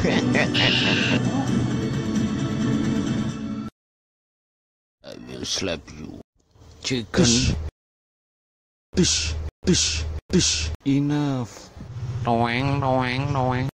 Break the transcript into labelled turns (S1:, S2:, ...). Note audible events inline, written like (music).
S1: (laughs) I will slap you. Chicken.
S2: Pish. Pish. Pish. Pish. Enough.
S1: Doang, doang, doang.